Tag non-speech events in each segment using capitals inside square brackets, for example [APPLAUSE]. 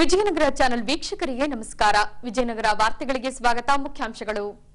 Vijayanagara channel ವೀಕ್ಷಕರಿಗೆ ನಮಸ್ಕಾರ. ವಿಜಯನಗರ ವಾರ್ತೆಗಳಿಗೆ ಸ್ವಾಗತ. ಮುಖ್ಯಾಂಶಗಳು.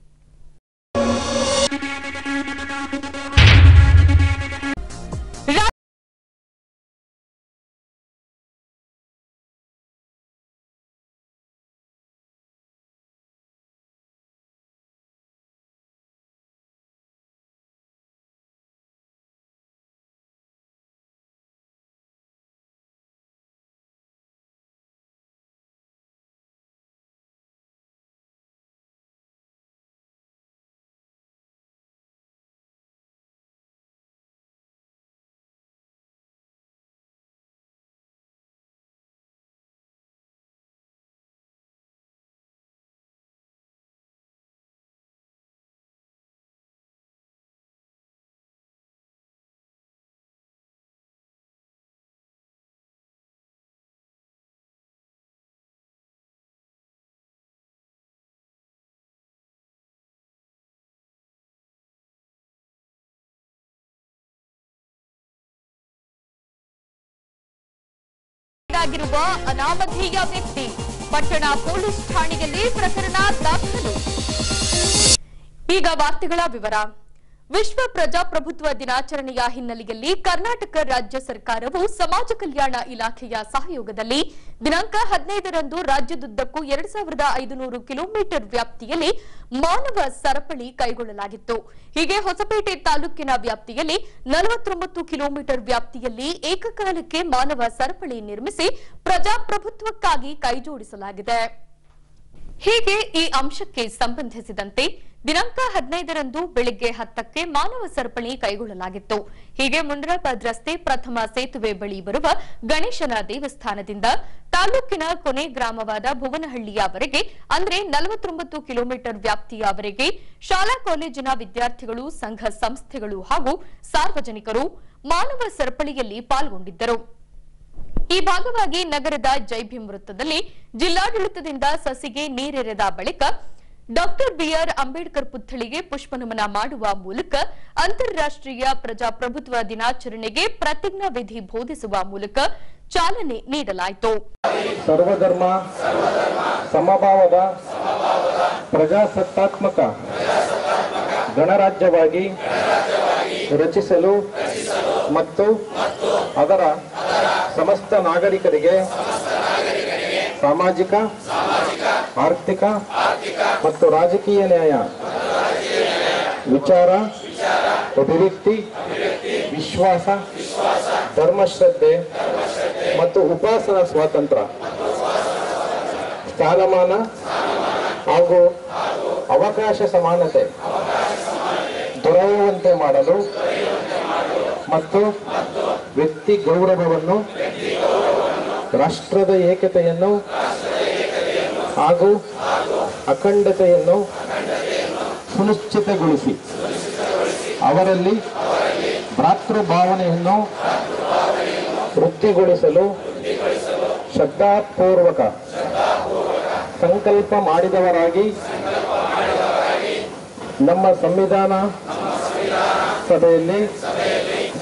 ಆಗಿರುವ ಅನಾಮಧೇಯ ವ್ಯಕ್ತಿ ಪಟ್ಟಣ ಪೊಲೀಸ್ ಠಾಣೆಯಲ್ಲಿ ಪ್ರಕರಣ ದಾಖಲು. ಈಗ ವಾರ್ತೆಗಳ ವಿವರ. ವಿಶ್ವ ಪ್ರಜಾಪ್ರಭುತ್ವ ದಿನಾಚರಣೆಯ ಹಿನ್ನೆಲೆಯಲ್ಲಿ ಕರ್ನಾಟಕ ರಾಜ್ಯ ಸರ್ಕಾರವು ಸಮಾಜ ಕಲ್ಯಾಣ ಇಲಾಖೆಯ ಸಹಯೋಗದಲ್ಲಿ ದಿನಾಂಕ ಹದಿನೈದರಂದು ರಾಜ್ಯದುದ್ದಕ್ಕೂ ಎರಡ್ ಸಾವಿರದ ಐದುನೂರು ಕಿಲೋಮೀಟರ್ ವ್ಯಾಪ್ತಿಯಲ್ಲಿ ಮಾನವ ಸರಪಳಿ ಕೈಗೊಳ್ಳಲಾಗಿತ್ತು. ಹೀಗೆ ಹೊಸಪೇಟೆ ತಾಲೂಕಿನ ವ್ಯಾಪ್ತಿಯಲ್ಲಿ ನಲವತ್ತೊಂಬತ್ತು ಕಿಲೋಮೀಟರ್ ವ್ಯಾಪ್ತಿಯಲ್ಲಿ ಏಕಕಾಲಕ್ಕೆ ಮಾನವ ಸರಪಳಿ ನಿರ್ಮಿಸಿ ಪ್ರಜಾಪ್ರಭುತ್ವಕ್ಕಾಗಿ ಕೈಜೋಡಿಸಲಾಗಿದೆ. ಹೀಗೆ ಈ ಅಂಶಕ್ಕೆ ಸಂಬಂಧಿಸಿದಂತೆ ದಿನಾಂಕ ಹದಿನೈದರಂದು ಬೆಳಿಗ್ಗೆ ಹತ್ತಕ್ಕೆ ಮಾನವ ಸರಪಳಿ ಕೈಗೊಳ್ಳಲಾಗಿತ್ತು. ಹೀಗೆ ಮುಂಡ್ರಾಬಾದ್ ರಸ್ತೆ ಪ್ರಥಮ ಸೇತುವೆ ಬಳಿ ಬರುವ ಗಣೇಶನ ದೇವಸ್ಥಾನದಿಂದ ತಾಲೂಕಿನ ಕೊನೆ ಗ್ರಾಮವಾದ ಭುವನಹಳ್ಳಿಯವರೆಗೆ, ಅಂದರೆ ನಲವತ್ತೊಂಬತ್ತು ಕಿಲೋಮೀಟರ್ ವ್ಯಾಪ್ತಿಯವರೆಗೆ ಶಾಲಾ ಕಾಲೇಜಿನ ವಿದ್ಯಾರ್ಥಿಗಳು, ಸಂಘ ಸಂಸ್ಥೆಗಳು ಹಾಗೂ ಸಾರ್ವಜನಿಕರು ಮಾನವ ಸರಪಳಿಯಲ್ಲಿ ಪಾಲ್ಗೊಂಡಿದ್ದರು. ಈ ಭಾಗವಾಗಿ ನಗರದ ಜೈಭೀಂ ವೃತ್ತದಲ್ಲಿ ಜಿಲ್ಲಾಡಳಿತದಿಂದ ಸಸಿಗೆ ನೀರೆರೆದ ಬಳಿಕ ಡಾಕ್ಟರ್ ಬಿಆರ್ ಅಂಬೇಡ್ಕರ್ ಪುತ್ಥಳಿಗೆ ಪುಷ್ಪನಮನ ಮಾಡುವ ಮೂಲಕ ಅಂತಾರಾಷ್ಟ್ರೀಯ ಪ್ರಜಾಪ್ರಭುತ್ವ ದಿನಾಚರಣೆಗೆ ಪ್ರತಿಜ್ಞಾ ವಿಧಿ ಬೋಧಿಸುವ ಮೂಲಕ ಚಾಲನೆ ನೀಡಲಾಯಿತು. ಸರ್ವಧರ್ಮ, ಸಮಭಾವದ, ಪ್ರಜಾಸತ್ತಾತ್ಮಕ ಗಣರಾಜ್ಯವಾಗಿ ರಚಿಸಲು ಮತ್ತು ಅದರ ಸಮಸ್ತ ನಾಗರಿಕರಿಗೆ ಸಾಮಾಜಿಕ, ಆರ್ಥಿಕ ಮತ್ತು ರಾಜಕೀಯ ನ್ಯಾಯ ವಿಚಾರ, ಅಭಿವ್ಯಕ್ತಿ, ವಿಶ್ವಾಸ, ಧರ್ಮಶ್ರದ್ಧೆ ಮತ್ತು ಉಪಾಸನಾ ಸ್ವಾತಂತ್ರ್ಯ. ಸ್ಥಾನಮಾನ ಹಾಗೂ ಅವಕಾಶ ಸಮಾನತೆ, ದೊರೆಯುವಂತೆ ಮಾಡಲು ಮತ್ತು ವ್ಯಕ್ತಿ ಗೌರವವನ್ನು, ರಾಷ್ಟ್ರದ ಏಕತೆಯನ್ನು, ಹಾಗೂ ಅಖಂಡತೆಯನ್ನು ಸುನಿಶ್ಚಿತಗೊಳಿಸಿ. ಅವರಲ್ಲಿ ಭ್ರಾತೃ ಭಾವನೆಯನ್ನು ವೃತ್ತಿಗೊಳಿಸಲು ಶ್ರದ್ಧಾಪೂರ್ವಕ ಸಂಕಲ್ಪ ಮಾಡಿದವರಾಗಿ ನಮ್ಮ ಸಂವಿಧಾನ ಸಭೆಯಲ್ಲಿ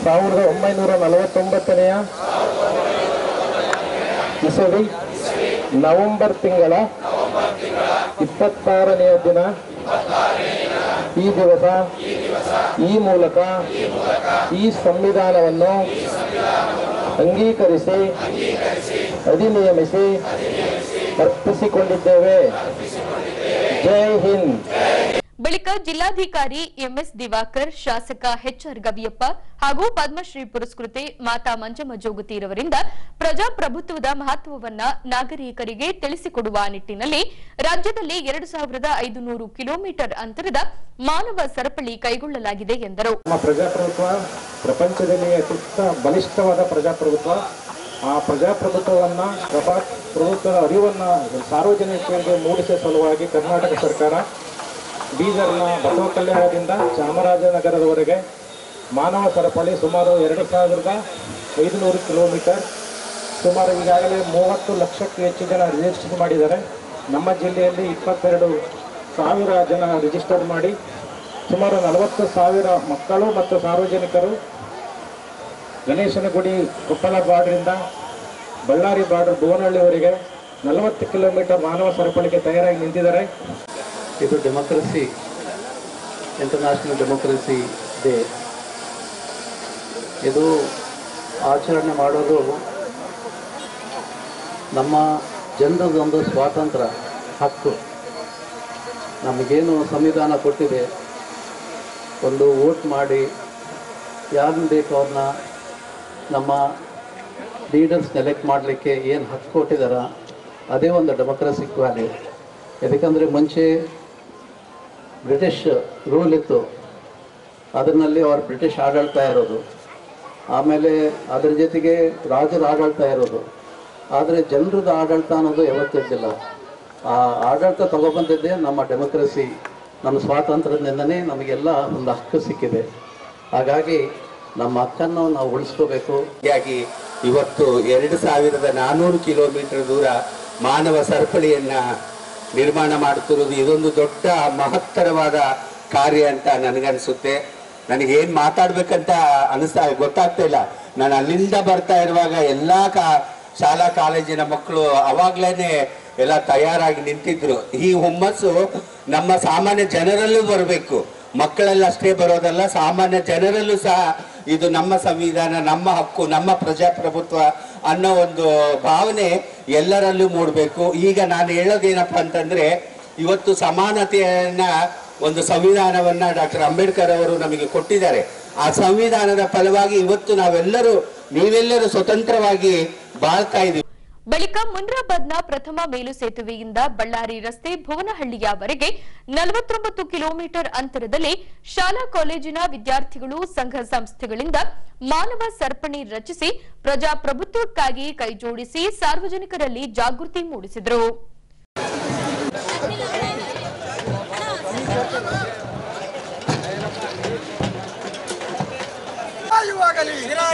ಸಾವಿರದ ಒಂಬೈನೂರ ನಲವತ್ತೊಂಬತ್ತನೆಯ ಇಸವಿ ನವೆಂಬರ್ ತಿಂಗಳ ಇಪ್ಪತ್ತಾರನೆಯ ದಿನ ಈ ದಿವಸ ಈ ಮೂಲಕ ಈ ಸಂವಿಧಾನವನ್ನು ಅಂಗೀಕರಿಸಿ, ಅಧಿನಿಯಮಿಸಿ, ಅರ್ಪಿಸಿಕೊಂಡಿದ್ದೇವೆ. ಜೈ ಹಿಂದ್. ಬಳಿಕ ಜಿಲ್ಲಾಧಿಕಾರಿ ಎಂಎಸ್ ದಿವಾಕರ್, ಶಾಸಕ ಎಚ್ಆರ್ ಗವಿಯಪ್ಪ ಹಾಗೂ ಪದ್ಮಶ್ರೀ ಪುರಸ್ಕೃತೆ ಮಾತಾ ಮಂಜಮ್ಮ ಜೋಗತಿರವರಿಂದ ಪ್ರಜಾಪ್ರಭುತ್ವದ ಮಹತ್ವವನ್ನ ನಾಗರಿಕರಿಗೆ ತಿಳಿಸಿಕೊಡುವ ನಿಟ್ಟಿನಲ್ಲಿ ರಾಜ್ಯದಲ್ಲಿ ಎರಡು ಸಾವಿರದ ಐದುನೂರು ಕಿಲೋಮೀಟರ್ ಅಂತರದ ಮಾನವ ಸರಪಳಿ ಕೈಗೊಳ್ಳಲಾಗಿದೆ ಎಂದರು. ಪ್ರಜಾಪ್ರಭುತ್ವ, ಪ್ರಪಂಚದಲ್ಲಿ ಅತ್ಯಂತ ಬಲಿಷ್ಠವಾದ ಪ್ರಜಾಪ್ರಭುತ್ವ. ಆ ಪ್ರಜಾಪ್ರಭುತ್ವವನ್ನು ಪ್ರಭುತ್ವದ ಅರಿವನ್ನ ಸಾರ್ವಜನಿಕರಿಗೆ ಮೂಡಿಸುವ ಸಲುವಾಗಿ ಕರ್ನಾಟಕ ಸರ್ಕಾರ ಬೀದರ್ನ ಬಸವ ಕಲ್ಯಾಣದಿಂದ ಚಾಮರಾಜನಗರದವರೆಗೆ ಮಾನವ ಸರಪಳಿ ಸುಮಾರು ಎರಡು ಸಾವಿರದ ಐದುನೂರು ಕಿಲೋಮೀಟರ್. ಸುಮಾರು ಈಗಾಗಲೇ ಮೂವತ್ತು ಲಕ್ಷಕ್ಕೂ ಹೆಚ್ಚು ಜನ ರಿಜಿಸ್ಟರ್ ಮಾಡಿದ್ದಾರೆ. ನಮ್ಮ ಜಿಲ್ಲೆಯಲ್ಲಿ ಇಪ್ಪತ್ತೆರಡು ಸಾವಿರ ಜನ ರಿಜಿಸ್ಟರ್ ಮಾಡಿ, ಸುಮಾರು ನಲವತ್ತು ಸಾವಿರ ಮಕ್ಕಳು ಮತ್ತು ಸಾರ್ವಜನಿಕರು ಗಣೇಶನ ಗುಡಿ ಕೊಪ್ಪಳ ಬಾರ್ಡ್ರಿಂದ ಬಳ್ಳಾರಿ ಬಾರ್ಡರ್ ಭುವನಹಳ್ಳಿವರೆಗೆ ನಲವತ್ತು ಕಿಲೋಮೀಟರ್ ಮಾನವ ಸರಪಳಿಗೆ ತಯಾರಾಗಿ ನಿಂತಿದ್ದಾರೆ. ಇದು ಡೆಮೋಕ್ರಸಿ ಇಂಟರ್ನ್ಯಾಷನಲ್ ಡೆಮೋಕ್ರಸಿ ಡೇ ಇದು ಆಚರಣೆ ಮಾಡೋದು ನಮ್ಮ ಜನರದೊಂದು ಸ್ವಾತಂತ್ರ್ಯ ಹಕ್ಕು. ನಮಗೇನು ಸಂವಿಧಾನ ಕೊಟ್ಟಿದೆ, ಒಂದು ವೋಟ್ ಮಾಡಿ ಯಾರು ಬೇಕು ಅವ್ರನ್ನ ನಮ್ಮ ಲೀಡರ್ಸ್ ಎಲೆಕ್ಟ್ ಮಾಡಲಿಕ್ಕೆ ಏನು ಹಕ್ಕು ಕೊಟ್ಟಿದಾರ, ಅದೇ ಒಂದು ಡೆಮೋಕ್ರಸಿಕ್ ವ್ಯಾಲ್ಯೂ ಯಾಕಂದರೆ ಮುಂಚೆ ಬ್ರಿಟಿಷ್ ರೂಲ್ ಇತ್ತು. ಅದರಲ್ಲಿ ಅವ್ರು ಬ್ರಿಟಿಷ್ ಆಡಳ್ತಾ ಇರೋದು. ಆಮೇಲೆ ಅದರ ಜೊತೆಗೆ ರಾಜರ ಆಡಳ್ತಾ ಇರೋದು. ಆದರೆ ಜನರದ ಆಡಳಿತ ಅನ್ನೋದು ಯಾವತ್ತಿದ್ದಿಲ್ಲ. ಆ ಆಡಳಿತ ತಗೊಬಂದಿದ್ದೇ ನಮ್ಮ ಡೆಮೋಕ್ರಸಿ, ನಮ್ಮ ಸ್ವಾತಂತ್ರ್ಯದಿಂದನೇ ನಮಗೆಲ್ಲ ಒಂದು ಹಕ್ಕು ಸಿಕ್ಕಿದೆ. ಹಾಗಾಗಿ ನಮ್ಮ ಹಕ್ಕನ್ನು ನಾವು ಉಳಿಸ್ಕೋಬೇಕು. ಹೀಗಾಗಿ ಇವತ್ತು ಎರಡು ಸಾವಿರದ ನಾನ್ನೂರು ಕಿಲೋಮೀಟರ್ ದೂರ ಮಾನವ ಸರಪಳಿಯನ್ನ ನಿರ್ಮಾಣ ಮಾಡುತ್ತಿರುವುದು ಇದೊಂದು ದೊಡ್ಡ ಮಹತ್ತರವಾದ ಕಾರ್ಯ ಅಂತ ನನಗನ್ಸುತ್ತೆ. ನನಗೇನು ಮಾತಾಡ್ಬೇಕಂತ ಅನಿಸ್ತಾ ಗೊತ್ತಾಗ್ತಾ ಇಲ್ಲ. ನಾನು ಅಲ್ಲಿಂದ ಬರ್ತಾ ಇರುವಾಗ ಎಲ್ಲಾ ಕಾ, ಶಾಲಾ ಕಾಲೇಜಿನ ಮಕ್ಕಳು ಅವಾಗ್ಲೇನೆ ಎಲ್ಲ ತಯಾರಾಗಿ ನಿಂತಿದ್ರು. ಈ ಹುಮ್ಮಸ್ಸು ನಮ್ಮ ಸಾಮಾನ್ಯ ಜನರಲ್ಲೂ ಬರಬೇಕು. ಮಕ್ಕಳಲ್ಲಿ ಅಷ್ಟೇ ಬರೋದಲ್ಲ, ಸಾಮಾನ್ಯ ಜನರಲ್ಲೂ ಸಹ ಇದು ನಮ್ಮ ಸಂವಿಧಾನ, ನಮ್ಮ ಹಕ್ಕು, ನಮ್ಮ ಪ್ರಜಾಪ್ರಭುತ್ವ ಅನ್ನೋ ಒಂದು ಭಾವನೆ ಎಲ್ಲರಲ್ಲೂ ಮೂಡಬೇಕು. ಈಗ ನಾನು ಹೇಳೋದೇನಪ್ಪ ಅಂತಂದ್ರೆ, ಇವತ್ತು ಸಮಾನತೆಯನ್ನ ಒಂದು ಸಂವಿಧಾನವನ್ನ ಡಾಕ್ಟರ್ ಅಂಬೇಡ್ಕರ್ ಅವರು ನಮಗೆ ಕೊಟ್ಟಿದ್ದಾರೆ. ಆ ಸಂವಿಧಾನದ ಫಲವಾಗಿ ಇವತ್ತು ನಾವೆಲ್ಲರೂ, ನೀವೆಲ್ಲರೂ ಸ್ವತಂತ್ರವಾಗಿ ಬಾಳ್ತಾ ಇದ್ದೀವಿ ಬಳಿಕ ಮುನ್ರಾಬಾದ್ನ ಪ್ರಥಮ ಮೇಲು ಸೇತುವೆಯಿಂದ ಬಳ್ಳಾರಿ ರಸ್ತೆ ಭುವನಹಳ್ಳಿಯವರೆಗೆ ನಲವತ್ತೊಂಬತ್ತು ಕಿಲೋಮೀಟರ್ ಅಂತರದಲ್ಲಿ ಶಾಲಾ ಕಾಲೇಜಿನ ವಿದ್ಯಾರ್ಥಿಗಳು ಸಂಘ ಸಂಸ್ಥೆಗಳಿಂದ ಮಾನವ ಸರ್ಪಣಿ ರಚಿಸಿ ಪ್ರಜಾಪ್ರಭುತ್ವಕ್ಕಾಗಿ ಕೈಜೋಡಿಸಿ ಸಾರ್ವಜನಿಕರಲ್ಲಿ ಜಾಗೃತಿ ಮೂಡಿಸಿದರು.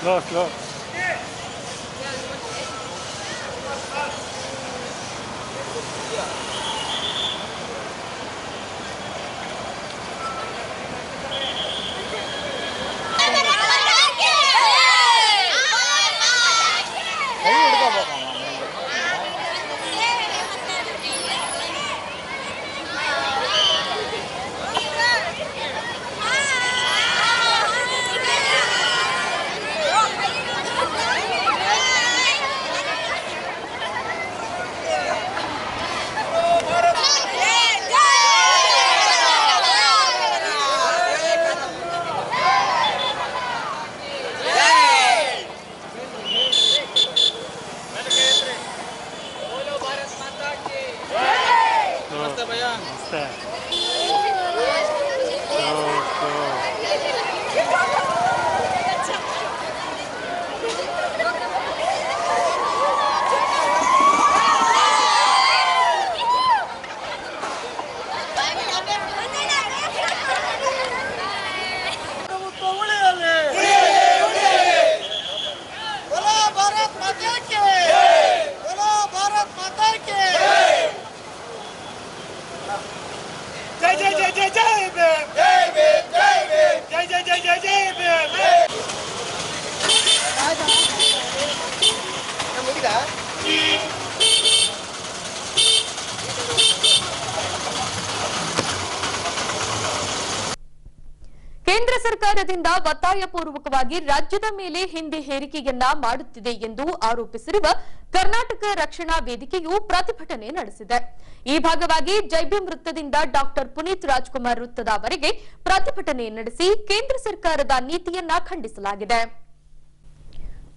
klar, klar. ಕೇಂದ್ರ ಸರ್ಕಾರದಿಂದ ಒತ್ತಾಯಪೂರ್ವಕವಾಗಿ ರಾಜ್ಯದ ಮೇಲೆ ಹಿಂದಿ ಹೇರಿಕೆಯನ್ನ ಮಾಡುತ್ತಿದೆ ಎಂದು ಆರೋಪಿಸಿರುವ ಕರ್ನಾಟಕ ರಕ್ಷಣಾ ವೇದಿಕೆಯು ಪ್ರತಿಭಟನೆ ನಡೆಸಿದೆ. ಈ ಭಾಗವಾಗಿ ಜೈಬಿಂ ವೃತ್ತದಿಂದ ಡಾಕ್ಟರ್ ಪುನೀತ್ ರಾಜ್ಕುಮಾರ್ ವೃತ್ತದವರೆಗೆ ಪ್ರತಿಭಟನೆ ನಡೆಸಿ ಕೇಂದ್ರ ಸರ್ಕಾರದ ನೀತಿಯನ್ನ ಖಂಡಿಸಲಾಗಿದೆ.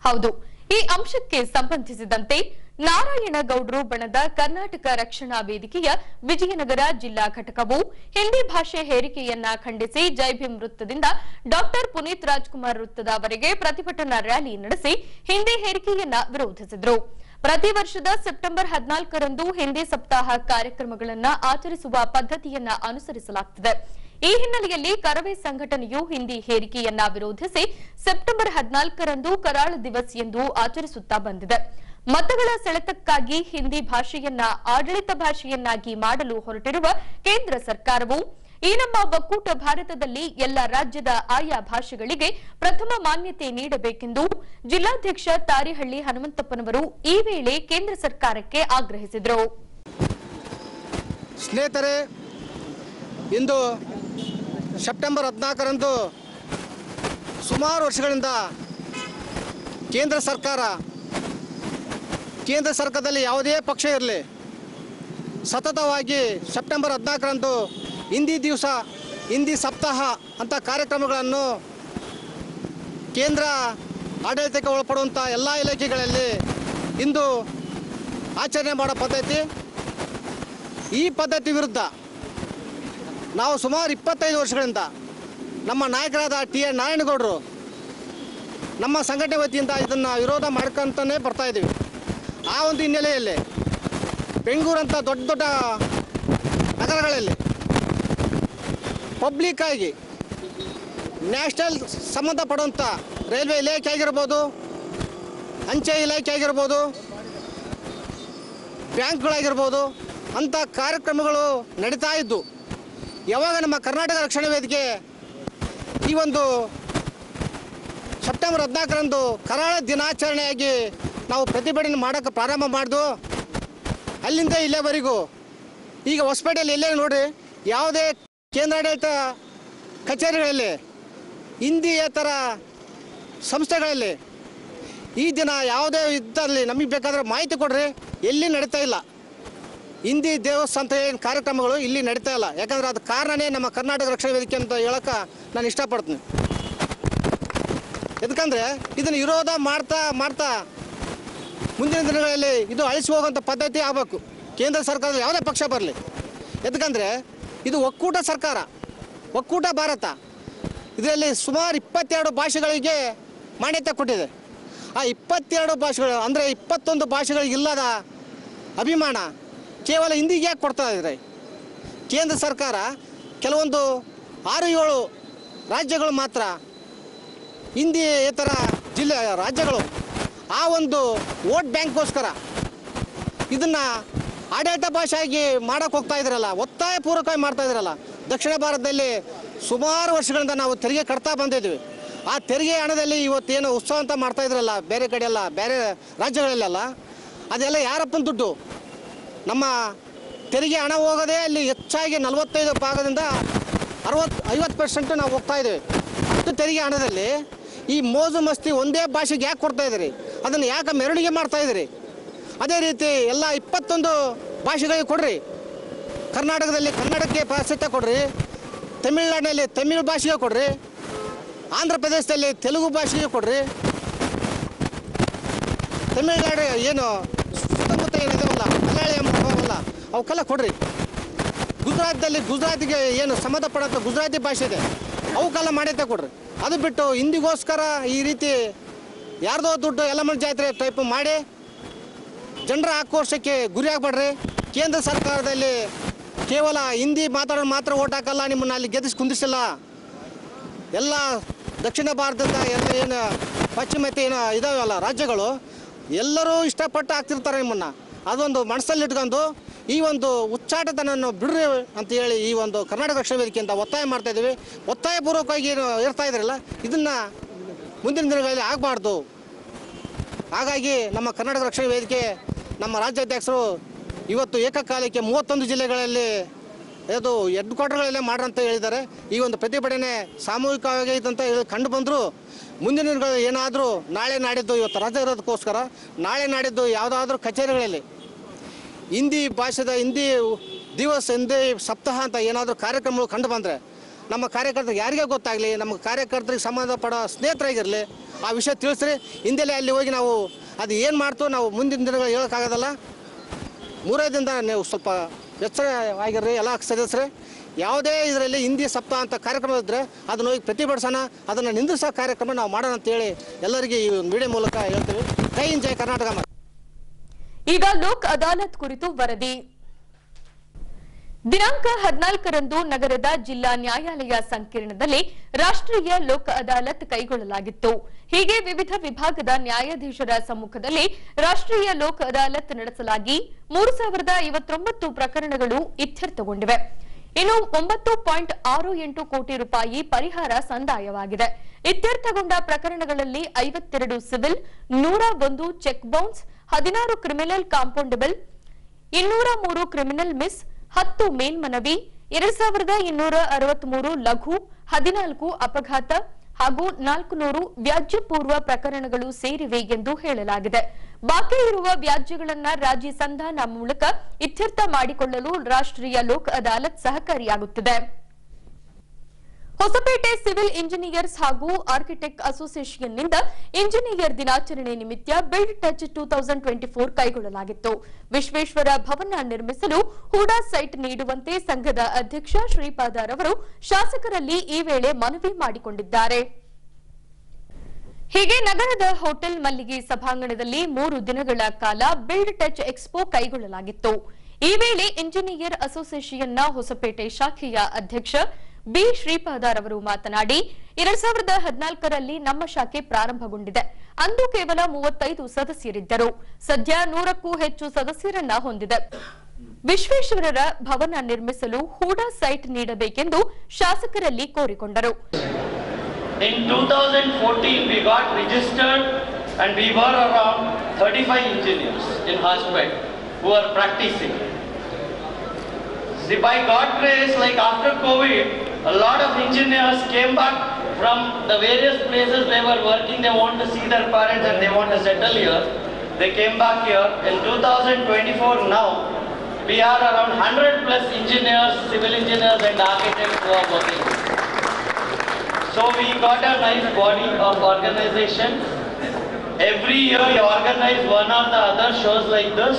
ಹೌದು, ಈ ಅಂಶಕ್ಕೆ ಸಂಬಂಧಿಸಿದಂತೆ ನಾರಾಯಣಗೌಡರು ಬಣದ ಕರ್ನಾಟಕ ರಕ್ಷಣಾ ವೇದಿಕೆಯ ವಿಜಯನಗರ ಜಿಲ್ಲಾ ಘಟಕವು ಹಿಂದಿ ಭಾಷೆ ಹೇರಿಕೆಯನ್ನ ಖಂಡಿಸಿ ಜೈಭೀಮ್ ವೃತ್ತದಿಂದ ಡಾಕ್ಟರ್ ಪುನೀತ್ ರಾಜ್ಕುಮಾರ್ ವೃತ್ತದವರೆಗೆ ಪ್ರತಿಭಟನಾ ರ್ಯಾಲಿ ನಡೆಸಿ ಹಿಂದಿ ಹೇರಿಕೆಯನ್ನ ವಿರೋಧಿಸಿದರು. ಪ್ರತಿ ವರ್ಷದ ಸೆಪ್ಟೆಂಬರ್ ಹದಿನಾಲ್ಕರಂದು ಹಿಂದಿ ಸಪ್ತಾಹ ಕಾರ್ಯಕ್ರಮಗಳನ್ನ ಆಚರಿಸುವ ಪದ್ದತಿಯನ್ನ ಅನುಸರಿಸಲಾಗುತ್ತಿದೆ ಈ ಹಿನ್ನೆಲೆಯಲ್ಲಿ ಕರವೇ ಸಂಘಟನೆಯು ಹಿಂದಿ ಹೇರಿಕೆಯನ್ನ ವಿರೋಧಿಸಿ ಸೆಪ್ಟೆಂಬರ್ ಹದಿನಾಲ್ಕರಂದು ಕರಾಳ ದಿವಸ್ ಎಂದು ಆಚರಿಸುತ್ತಾ ಬಂದಿದೆ. ಮತಗಳ ಸೆಳೆತಕ್ಕಾಗಿ ಹಿಂದಿ ಭಾಷೆಯನ್ನ, ಆಡಳಿತ ಭಾಷೆಯನ್ನಾಗಿ ಮಾಡಲು ಹೊರಟಿರುವ ಕೇಂದ್ರ ಸರ್ಕಾರವು, ಈ ನಮ್ಮ ಒಕ್ಕೂಟ ಭಾರತದಲ್ಲಿ ಎಲ್ಲ ರಾಜ್ಯದ ಆಯಾ ಭಾಷೆಗಳಿಗೆ ಪ್ರಥಮ ಮಾನ್ಯತೆ ನೀಡಬೇಕೆಂದು ಜಿಲ್ಲಾಧ್ಯಕ್ಷ ತಾರಿಹಳ್ಳಿ ಹನುಮಂತಪ್ಪನವರು ಈ ವೇಳೆ ಕೇಂದ್ರ ಸರ್ಕಾರಕ್ಕೆ ಆಗ್ರಹಿಸಿದರು. ಸ್ನೇಹಿತರೆ, ಇಂದು ಸೆಪ್ಟೆಂಬರ್ ಹದಿನಾಲ್ಕರಂದು ಸುಮಾರು ವರ್ಷಗಳಿಂದ ಕೇಂದ್ರ ಸರ್ಕಾರ ಕೇಂದ್ರ ಸರ್ಕಾರದಲ್ಲಿ ಯಾವುದೇ ಪಕ್ಷ ಇರಲಿ, ಸತತವಾಗಿ ಸೆಪ್ಟೆಂಬರ್ ಹದಿನಾಲ್ಕರಂದು ಹಿಂದಿ ದಿವಸ, ಹಿಂದಿ ಸಪ್ತಾಹ ಅಂತ ಕಾರ್ಯಕ್ರಮಗಳನ್ನು ಕೇಂದ್ರ ಆಡಳಿತಕ್ಕೆ ಒಳಪಡುವಂಥ ಎಲ್ಲ ಇಲಾಖೆಗಳಲ್ಲಿ ಇಂದು ಆಚರಣೆ ಮಾಡೋ ಪದ್ಧತಿ ಈ ಪದ್ಧತಿ ವಿರುದ್ಧ ನಾವು ಸುಮಾರು ಇಪ್ಪತ್ತೈದು ವರ್ಷಗಳಿಂದ ನಮ್ಮ ನಾಯಕರಾದ ಟಿ ಎನ್ ನಾರಾಯಣಗೌಡರು ನಮ್ಮ ಸಂಘಟನೆ ವತಿಯಿಂದ ಇದನ್ನು ವಿರೋಧ ಮಾಡ್ಕೊಂತಾನೆ ಬರ್ತಾ ಇದ್ದೀವಿ. ಆ ಒಂದು ಹಿನ್ನೆಲೆಯಲ್ಲಿ ಬೆಂಗಳೂರಂಥ ದೊಡ್ಡ ದೊಡ್ಡ ನಗರಗಳಲ್ಲಿ ಪಬ್ಲಿಕ್ಕಾಗಿ ನ್ಯಾಷನಲ್ ಸಂಬಂಧಪಡುವಂಥ ರೈಲ್ವೆ ಇಲಾಖೆ ಆಗಿರ್ಬೋದು, ಅಂಚೆ ಇಲಾಖೆ ಆಗಿರ್ಬೋದು, ಬ್ಯಾಂಕ್ಗಳಾಗಿರ್ಬೋದು, ಅಂಥ ಕಾರ್ಯಕ್ರಮಗಳು ನಡೀತಾ ಇದ್ದು, ಯಾವಾಗ ನಮ್ಮ ಕರ್ನಾಟಕ ರಕ್ಷಣಾ ವೇದಿಕೆ ಈ ಒಂದು ಸೆಪ್ಟೆಂಬರ್ ಹದಿನಾಲ್ಕರಂದು ಕರಾಳ ದಿನಾಚರಣೆಯಾಗಿ ನಾವು ಪ್ರತಿಭಟನೆ ಮಾಡೋಕ್ಕೆ ಪ್ರಾರಂಭ ಮಾಡ್ದು ಅಲ್ಲಿಂದ ಇಲ್ಲೇವರೆಗೂ. ಈಗ ಹೊಸಪೇಟೆಯಲ್ಲಿ ಎಲ್ಲೇ ನೋಡ್ರಿ, ಯಾವುದೇ ಕೇಂದ್ರಾಡಳಿತ ಕಚೇರಿಗಳಲ್ಲಿ ಹಿಂದಿಯೇತರ ಸಂಸ್ಥೆಗಳಲ್ಲಿ ಈ ದಿನ ಯಾವುದೇ ಇದ್ದಲ್ಲಿ ನಮಗೆ ಬೇಕಾದ್ರೆ ಮಾಹಿತಿ ಕೊಡ್ರಿ, ಎಲ್ಲಿ ನಡೀತಾ ಇಲ್ಲ. ಹಿಂದಿ ದೇವಸ್ಥಾನ ಏನು ಕಾರ್ಯಕ್ರಮಗಳು ಇಲ್ಲಿ ನಡೀತಾ ಇಲ್ಲ. ಯಾಕಂದ್ರೆ ಅದು ಕಾರಣನೇ ನಮ್ಮ ಕರ್ನಾಟಕ ರಕ್ಷಣಾ ವೇದಿಕೆ ಅಂತ ಹೇಳಕ್ಕೆ ನಾನು ಇಷ್ಟಪಡ್ತೀನಿ. ಯಾಕಂದರೆ ಇದನ್ನು ವಿರೋಧ ಮಾಡ್ತಾ ಮಾಡ್ತಾ ಮುಂದಿನ ದಿನಗಳಲ್ಲಿ ಇದು ಅಳಿಸಿ ಹೋಗುವಂಥ ಪದ್ಧತಿ ಆಗಬೇಕು. ಕೇಂದ್ರ ಸರ್ಕಾರದ ಯಾವುದೇ ಪಕ್ಷ ಬರಲಿ. ಯಾಕಂದರೆ ಇದು ಒಕ್ಕೂಟ ಸರ್ಕಾರ, ಒಕ್ಕೂಟ ಭಾರತ. ಇದರಲ್ಲಿ ಸುಮಾರು ಇಪ್ಪತ್ತೆರಡು ಭಾಷೆಗಳಿಗೆ ಮಾನ್ಯತೆ ಕೊಟ್ಟಿದೆ. ಆ ಇಪ್ಪತ್ತೆರಡು ಭಾಷೆಗಳು ಅಂದರೆ ಇಪ್ಪತ್ತೊಂದು ಭಾಷೆಗಳಿಗಿಲ್ಲದ ಅಭಿಮಾನ ಕೇವಲ ಹಿಂದಿಗೆ ಯಾಕೆ ಕೊಡ್ತಾ ಇದ್ದಾರೆ? ಕೇಂದ್ರ ಸರ್ಕಾರ ಕೆಲವೊಂದು ಆರು ಏಳು ರಾಜ್ಯಗಳು ಮಾತ್ರ ಹಿಂದಿ ಇತರ ಜಿಲ್ಲೆ ರಾಜ್ಯಗಳು ಆ ಒಂದು ವೋಟ್ ಬ್ಯಾಂಕ್ಗೋಸ್ಕರ ಇದನ್ನು ಆಡಳಿತ ಭಾಷೆಯಾಗಿ ಮಾಡೋಕೆ ಹೋಗ್ತಾ ಇದ್ರಲ್ಲ, ಒತ್ತಾಯ ಪೂರ್ವಕವಾಗಿ ಮಾಡ್ತಾ ಇದ್ರಲ್ಲ, ದಕ್ಷಿಣ ಭಾರತದಲ್ಲಿ ಸುಮಾರು ವರ್ಷಗಳಿಂದ ನಾವು ತೆರಿಗೆ ಕಟ್ತಾ ಬಂದಿದ್ವಿ. ಆ ತೆರಿಗೆ ಹಣದಲ್ಲಿ ಇವತ್ತೇನು ಉತ್ಸವ ಅಂತ ಮಾಡ್ತಾ ಇದ್ರಲ್ಲ, ಬೇರೆ ಕಡೆ ಎಲ್ಲ ಬೇರೆ ರಾಜ್ಯಗಳಲ್ಲೆಲ್ಲ, ಅದೆಲ್ಲ ಯಾರಪ್ಪನ ದುಡ್ಡು? ನಮ್ಮ ತೆರಿಗೆ ಹಣ ಹೋಗೋದೇ ಅಲ್ಲಿ ಹೆಚ್ಚಾಗಿ ನಲವತ್ತೈದು ಭಾಗದಿಂದ ಅರವತ್ತು ಐವತ್ತು ಪರ್ಸೆಂಟ್ ನಾವು ಹೋಗ್ತಾ ಇದ್ದೀವಿ ಅಷ್ಟು ತೆರಿಗೆ ಹಣದಲ್ಲಿ ಈ ಮೋಜು ಮಸ್ತಿ ಒಂದೇ ಭಾಷೆಗೆ ಯಾಕೆ ಕೊಡ್ತಾ ಇದ್ದೀರಿ? ಅದನ್ನು ಯಾಕೆ ಮೆರವಣಿಗೆ ಮಾಡ್ತಾ ಇದ್ದೀರಿ? ಅದೇ ರೀತಿ ಎಲ್ಲ ಇಪ್ಪತ್ತೊಂದು ಭಾಷೆಗಳಿಗೆ ಕೊಡ್ರಿ. ಕರ್ನಾಟಕದಲ್ಲಿ ಕನ್ನಡಕ್ಕೆ ಪ್ರಾಶಸ್ತ್ಯ ಕೊಡ್ರಿ. ತಮಿಳ್ನಾಡಿನಲ್ಲಿ ತಮಿಳು ಭಾಷೆಗೆ ಕೊಡ್ರಿ. ಆಂಧ್ರ ಪ್ರದೇಶದಲ್ಲಿ ತೆಲುಗು ಭಾಷೆಗೆ ಕೊಡ್ರಿ. ತಮಿಳ್ನಾಡು ಏನು ಸುತ್ತಮುತ್ತ ಏನಿದಾವಲ್ಲ ಮಲಯಾಳಿ ಎಂಬಲ್ಲ ಅವಕ್ಕೆಲ್ಲ ಕೊಡ್ರಿ. ಗುಜರಾತ್ದಲ್ಲಿ ಗುಜರಾತಿಗೆ ಏನು ಸಂಬಂಧಪಡಂಥ ಗುಜರಾತಿ ಭಾಷೆ ಇದೆ, ಅವಕ್ಕೆಲ್ಲ ಮಾಡಿದ್ದೆ ಕೊಡ್ರಿ. ಅದು ಬಿಟ್ಟು ಹಿಂದಿಗೋಸ್ಕರ ಈ ರೀತಿ ಯಾರ್ದೋ ದುಡ್ಡು ಯಲಮಣ ಜಾತ್ರೆ ಟೈಪ್ ಮಾಡಿ ಜನರ ಆಕ್ರೋಶಕ್ಕೆ ಗುರಿ ಆಗ್ಬೇಡ್ರಿ. ಕೇಂದ್ರ ಸರ್ಕಾರದಲ್ಲಿ ಕೇವಲ ಹಿಂದಿ ಮಾತಾಡೋ ಮಾತ್ರ ಓಟ್ ಹಾಕಲ್ಲ, ನಿಮ್ಮನ್ನ ಅಲ್ಲಿ ಗೆದ್ದಿಸಿ ಕುಂದಿಸಿಲ್ಲ. ಎಲ್ಲ ದಕ್ಷಿಣ ಭಾರತದ ಎಲ್ಲ ಏನು ಪಶ್ಚಿಮತೆ ಏನು ಇದಾವಲ್ಲ ರಾಜ್ಯಗಳು ಎಲ್ಲರೂ ಇಷ್ಟಪಟ್ಟು ಹಾಕ್ತಿರ್ತಾರೆ ನಿಮ್ಮನ್ನು. ಅದೊಂದು ಮನಸ್ಸಲ್ಲಿ ಇಟ್ಕೊಂಡು ಈ ಒಂದು ಉಚ್ಚಾಟತನವನ್ನು ಬಿಡ್ರಿ ಅಂತ ಹೇಳಿ ಈ ಒಂದು ಕರ್ನಾಟಕ ರಕ್ಷಣಾ ವೇದಿಕೆಯಿಂದ ಒತ್ತಾಯ ಮಾಡ್ತಾ ಇದ್ದೀವಿ. ಒತ್ತಾಯಪೂರ್ವಕವಾಗಿ ಏನು ಇರ್ತಾ ಇದ್ರಲ್ಲ, ಇದನ್ನು ಮುಂದಿನ ದಿನಗಳಲ್ಲಿ ಆಗಬಾರ್ದು. ಹಾಗಾಗಿ ನಮ್ಮ ಕರ್ನಾಟಕ ರಕ್ಷಣಾ ವೇದಿಕೆ, ನಮ್ಮ ರಾಜ್ಯಾಧ್ಯಕ್ಷರು ಇವತ್ತು ಏಕಕಾಲಕ್ಕೆ ಮೂವತ್ತೊಂದು ಜಿಲ್ಲೆಗಳಲ್ಲಿ ಅದು ಹೆಡ್ ಕ್ವಾರ್ಟರ್ಗಳಲ್ಲೇ ಮಾಡ್ರಂತ ಹೇಳಿದ್ದಾರೆ. ಈ ಒಂದು ಪ್ರತಿಭಟನೆ ಸಾಮೂಹಿಕವಾಗಿ ಅಂತ ಹೇಳಿ ಕಂಡು ಬಂದರು. ಮುಂದಿನ ದಿನಗಳಲ್ಲಿ ಏನಾದರೂ ನಾಳೆ ನಾಡಿದ್ದು ಇವತ್ತು ರಜೆ ಇರೋದಕ್ಕೋಸ್ಕರ ನಾಳೆ ನಾಡಿದ್ದು ಯಾವುದಾದ್ರೂ ಕಚೇರಿಗಳಲ್ಲಿ ಹಿಂದಿ ಭಾಷೆದ ಹಿಂದಿ ದಿವಸ, ಹಿಂದಿ ಸಪ್ತಾಹ ಅಂತ ಏನಾದರೂ ಕಾರ್ಯಕ್ರಮಗಳು ಕಂಡು ಬಂದರೆ ನಮ್ಮ ಕಾರ್ಯಕರ್ತರಿಗೆ ಯಾರಿಗೇ ಗೊತ್ತಾಗಲಿ, ನಮ್ಮ ಕಾರ್ಯಕರ್ತರಿಗೆ ಸಂಬಂಧಪಡೋ ಸ್ನೇಹಿತರಾಗಿರಲಿ, ಆ ವಿಷಯ ತಿಳಿಸ್ರಿ. ಹಿಂದೆಲೆ ಅಲ್ಲಿ ಹೋಗಿ ನಾವು ಅದು ಏನು ಮಾಡ್ತು ನಾವು ಮುಂದಿನ ದಿನಗಳು ಹೇಳೋಕ್ಕಾಗೋದಲ್ಲ. ಮೂರೇ ದಿನದ ನೀವು ಸ್ವಲ್ಪ ಎಚ್ಚರ ಆಗಿರ್ರಿ, ಎಲ್ಲ ಸದಸ್ಯರೇ. ಯಾವುದೇ ಇದರಲ್ಲಿ ಹಿಂದಿ ಸಪ್ತಾಹ ಅಂತ ಕಾರ್ಯಕ್ರಮ ಇದ್ದರೆ ಅದನ್ನು ಹೋಗಿ ಪ್ರತಿಭಟಿಸೋಣ, ಅದನ್ನು ನಿಂದಿಸೋ ಕಾರ್ಯಕ್ರಮ ನಾವು ಮಾಡೋಣ ಅಂತೇಳಿ ಎಲ್ಲರಿಗೆ ಈ ಒಂದು ಮೀಡಿಯಾ ಮೂಲಕ ಹೇಳ್ತೀವಿ. ಜೈ ಕರ್ನಾಟಕ. ಈಗ ಲೋಕ್ ಅದಾಲತ್ ಕುರಿತು ವರದಿ. ದಿನಾಂಕ ಹದಿನಾಲ್ಕರಂದು ನಗರದ ಜಿಲ್ಲಾ ನ್ಯಾಯಾಲಯ ಸಂಕೀರ್ಣದಲ್ಲಿ ರಾಷ್ಟ್ರೀಯ ಲೋಕ ಅದಾಲತ್ ಕೈಗೊಳ್ಳಲಾಗಿತ್ತು. ಹೀಗೆ ವಿವಿಧ ವಿಭಾಗದ ನ್ಯಾಯಾಧೀಶರ ಸಮ್ಮುಖದಲ್ಲಿ ರಾಷ್ಟ್ರೀಯ ಲೋಕ ಅದಾಲತ್ ನಡೆಸಲಾಗಿ ಮೂರು ಸಾವಿರದ ಐವತ್ತೊಂಬತ್ತು ಪ್ರಕರಣಗಳು ಇತ್ಯರ್ಥಗೊಂಡಿವೆ. ಇನ್ನು ಒಂಬತ್ತು ಪಾಯಿಂಟ್ ಆರು ಎಂಟು ಕೋಟಿ ರೂಪಾಯಿ ಪರಿಹಾರ ಸಂದಾಯವಾಗಿದೆ. ಇತ್ಯರ್ಥಗೊಂಡ ಪ್ರಕರಣಗಳಲ್ಲಿ ಐವತ್ತೆರಡು ಸಿವಿಲ್, ನೂರ ಒಂದು ಚೆಕ್ ಬೌನ್ಸ್ ಹದಿನಾರು ಕ್ರಿಮಿನಲ್ ಕಾಂಪೌಂಡಬಲ್, ಇನ್ನೂರ ಮೂರು ಕ್ರಿಮಿನಲ್ ಮಿಸ್, ಹತ್ತು ಮೇಲ್ಮನವಿ, ಎರಡ್ ಸಾವಿರದ ಇನ್ನೂರ ಅರವತ್ಮೂರು ಲಘು, ಹದಿನಾಲ್ಕು ಅಪಘಾತ ಹಾಗೂ ನಾಲ್ಕು ನೂರು ವ್ಯಾಜ್ಯ ಪ್ರಕರಣಗಳು ಸೇರಿವೆ ಎಂದು ಹೇಳಲಾಗಿದೆ. ಬಾಕಿ ಇರುವ ವ್ಯಾಜ್ಯಗಳನ್ನ ರಾಜಿ ಸಂಧಾನ ಮೂಲಕ ಇತ್ಯರ್ಥ ಮಾಡಿಕೊಳ್ಳಲು ರಾಷ್ಟ್ರೀಯ ಲೋಕ್ ಅದಾಲತ್ ಸಹಕಾರಿಯಾಗುತ್ತದೆ. ಹೊಸಪೇಟೆ ಸಿವಿಲ್ ಇಂಜಿನಿಯರ್ಸ್ ಹಾಗೂ ಆರ್ಕಿಟೆಕ್ಟ್ ಅಸೋಸಿಯೇಷನ್ನಿಂದ ಇಂಜಿನಿಯರ್ ದಿನಾಚರಣೆ ನಿಮಿತ್ತ build touch two thousand twenty four ಕೈಗೊಳ್ಳಲಾಗಿತ್ತು. ವಿಶ್ವೇಶ್ವರ ಭವನ ನಿರ್ಮಿಸಲು ಹೂಡಾ ಸೈಟ್ ನೀಡುವಂತೆ ಸಂಘದ ಅಧ್ಯಕ್ಷ ಶ್ರೀಪಾದರವರು ಶಾಸಕರಲ್ಲಿ ಈ ವೇಳೆ ಮನವಿ ಮಾಡಿಕೊಂಡಿದ್ದಾರೆ. ಹೀಗೆ ನಗರದ ಹೋಟೆಲ್ ಮಲ್ಲಿಗೆ ಸಭಾಂಗಣದಲ್ಲಿ ಮೂರು ದಿನಗಳ ಕಾಲ ಬಿಲ್ಡ್ ಟಚ್ ಎಕ್ಸ್ಪೋ ಕೈಗೊಳ್ಳಲಾಗಿತ್ತು. ಈ ವೇಳೆ ಇಂಜಿನಿಯರ್ ಅಸೋಸಿಯೇಷನ್ನ ಹೊಸಪೇಟೆ ಶಾಖೆಯ ಅಧ್ಯಕ್ಷ ಬಿ. ಶ್ರೀಪಾದಾರ್ ಅವರು ಮಾತನಾಡಿ ಎರಡ್ ಸಾವಿರದ ಹದಿನಾಲ್ಕರಲ್ಲಿ ನಮ್ಮ ಶಾಖೆ ಪ್ರಾರಂಭಗೊಂಡಿದೆ. ಅಂದು ಕೇವಲ ಮೂವತ್ತೈದು ಸದಸ್ಯರಿದ್ದರು. ಸದ್ಯ ನೂರಕ್ಕೂ ಹೆಚ್ಚು ಸದಸ್ಯರನ್ನ ಹೊಂದಿದೆ. ವಿಶ್ವೇಶ್ವರರ ಭವನ ನಿರ್ಮಿಸಲು ಹೂಡಾ ಸೈಟ್ ನೀಡಬೇಕೆಂದು ಶಾಸಕರಲ್ಲಿ ಕೋರಿಕೊಂಡರು. In 2014, we got registered and we were around 35 engineers in Hajpet who are practicing. See, by God grace, like after COVID, a lot of engineers came back from the various places they were working. They want to see their parents and they want to settle here. They came back here. In 2024 now, we are around 100 plus engineers, civil engineers and architects who are working. So we got a nice body of organization. Every year we organize one or the other shows like this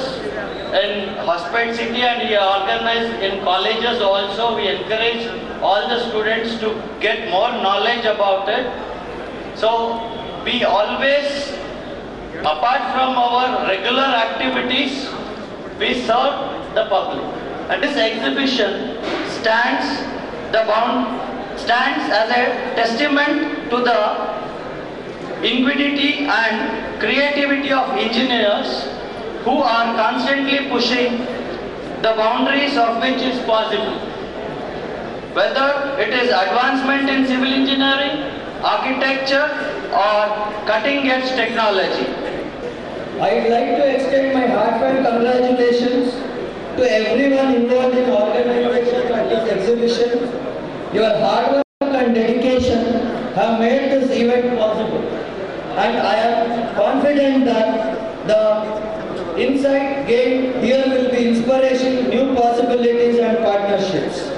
in Hospet City and we organize in colleges also. We encourage all the students to get more knowledge about it. So we always, apart from our regular activities, we serve the public. And this exhibition stands the bound stands as a testament to the ingenuity and creativity of engineers who are constantly pushing the boundaries of which is possible. Whether it is advancement in civil engineering, architecture or cutting edge technology. I'd like to extend my heartfelt congratulations to everyone involved in organization of this exhibition. Your hard work and dedication have made this event possible. And I am confident that the insight gained here will be inspiration, new possibilities and partnerships.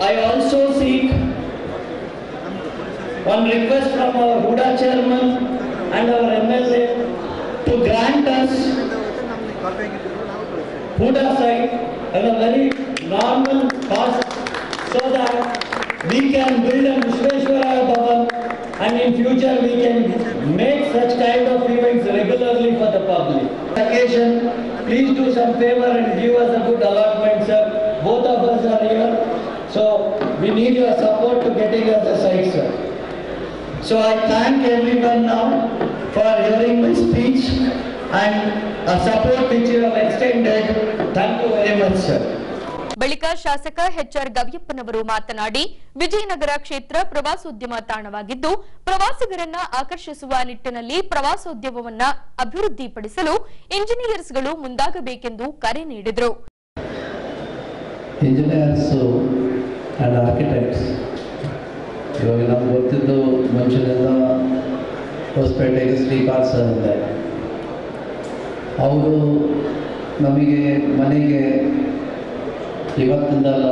I also seek one request from our Huda chairman and our MLA to grant us Huda site at a very normal cost so that we can build a Vishweshwara Bhavan and in future we can make such kind of the public. Occasion, please do some favor and give us a good allotment, sir. Both of us are here, so we need your support to getting us the site, sir. So I thank everyone now for hearing my speech and a support which you have extended. Thank you very much, sir. ಬಳಿಕ ಶಾಸಕ HR ಗವಿಯಪ್ಪನವರು ಮಾತನಾಡಿ, ವಿಜಯನಗರ ಕ್ಷೇತ್ರ ಪ್ರವಾಸೋದ್ಯಮ ತಾಣವಾಗಿದ್ದು, ಪ್ರವಾಸಿಗರನ್ನ ಆಕರ್ಷಿಸುವ ನಿಟ್ಟಿನಲ್ಲಿ ಪ್ರವಾಸೋದ್ಯಮವನ್ನ ಅಭಿವೃದ್ಧಿಪಡಿಸಲು ಇಂಜಿನಿಯರ್ಸ್ಗಳು ಮುಂದಾಗಬೇಕೆಂದು ಕರೆ ನೀಡಿದರು. ಅವರು ನಮಗೆ ಮನೆಗೆ ಇವತ್ತಿಂದಲ್ಲ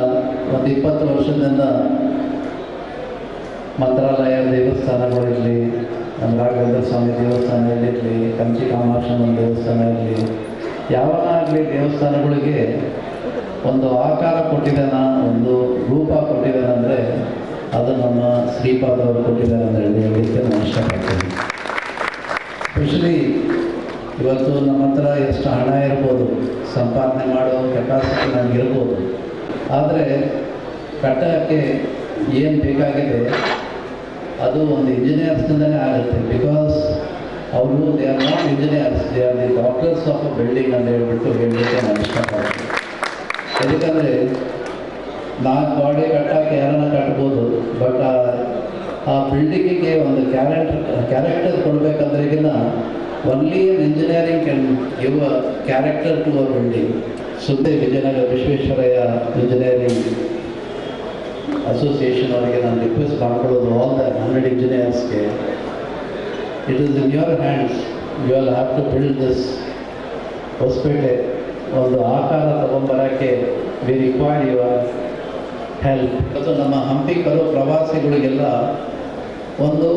ಒಂದು ಇಪ್ಪತ್ತು ವರ್ಷದಿಂದ ಮಂತ್ರಾಲಯ ದೇವಸ್ಥಾನಗಳಿರಲಿ ನಮ್ಮ ರಾಘವೇಂದ್ರ ಸ್ವಾಮಿ ದೇವಸ್ಥಾನ ಇರಲಿ, ಕಂಚಿ ಕಾಮಾಕ್ಷನ ದೇವಸ್ಥಾನ ಇರಲಿ ಯಾವಾಗಲಿ ದೇವಸ್ಥಾನಗಳಿಗೆ ಒಂದು ಆಕಾರ ಕೊಟ್ಟಿದ್ದಾನ, ಒಂದು ರೂಪ ಕೊಟ್ಟಿದ್ದಾನಂದರೆ ಅದು ನಮ್ಮ ಶ್ರೀಪಾದವರು ಕೊಟ್ಟಿದ್ದಾರೆ ಅಂತ ಹೇಳಿ ಹೇಳಲಿಕ್ಕೆ ನಾನು ಇಷ್ಟಪಡ್ತೀನಿ. ಸ್ಪೆಷಲಿ ಇವತ್ತು ನಮ್ಮ ಹತ್ರ ಎಷ್ಟು ಹಣ ಇರ್ಬೋದು, ಸಂಪಾದನೆ ಮಾಡೋ ಕೆಪಾಸಿಟಿ ನಮಗಿರ್ಬೋದು ಆದರೆ ಕಟ್ಟಕ್ಕೆ ಏನು ಬೇಕಾಗಿದೆ, ಅದು ಒಂದು ಇಂಜಿನಿಯರ್ಸ್ನಿಂದಲೇ ಆಗುತ್ತೆ. ಬಿಕಾಸ್ ಅವರು they are not engineers they are the doctors of a building ಅಂತ ಹೇಳ್ಬಿಟ್ಟು ಹೇಳಲಿಕ್ಕೆ ನಾನು ಇಷ್ಟಪಡ್ತೀನಿ. ಯಾಕಂದರೆ ನಾಲ್ಕು ಬಾಡಿ ಕಟ್ಟಕ್ಕೆ ಯಾರನ್ನ ಕಟ್ಬೋದು ಬಟ್ ಆ ಬಿಲ್ಡಿಂಗಿಗೆ ಒಂದು character character ಕೊಡಬೇಕಂದ್ರೆಗಿನ only an engineering can give a character to a building ಸುದ್ದಿ ವಿಜಯನಗರ ವಿಶ್ವೇಶ್ವರಯ್ಯ ಇಂಜಿನಿಯರಿಂಗ್ ಅಸೋಸಿಯೇಷನ್ ಅವರಿಗೆ ನಾನು ರಿಕ್ವೆಸ್ಟ್ ಮಾಡ್ಕೊಳ್ಳೋದು. All the hundred ಇಂಜಿನಿಯರ್ಸ್ಗೆ it is in your hands you all have to build this Hosapete ಒಂದು ಆಕಾರ ತಗೊಂಬರೋಕ್ಕೆ ವಿ ರಿಕ್ವೈರ್ ಯುವರ್ ಹೆಲ್ಪ್ ಮತ್ತು ನಮ್ಮ ಹಂಪಿ ಕರು ಪ್ರವಾಸಿಗಳಿಗೆಲ್ಲ ಒಂದು